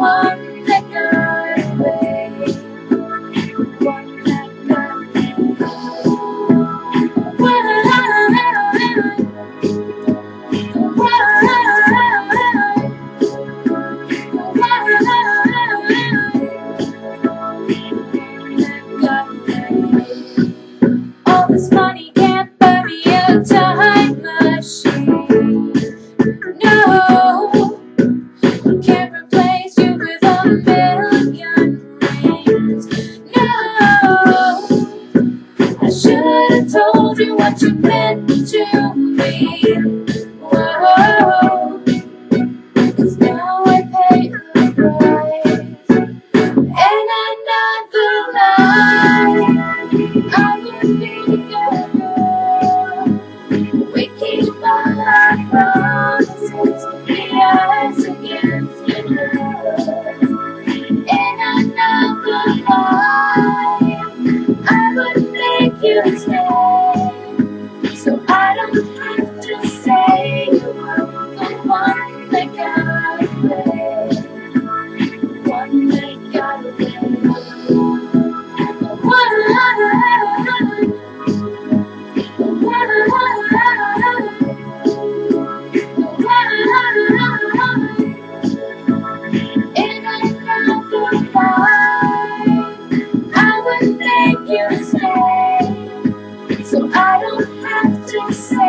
were I don't have to say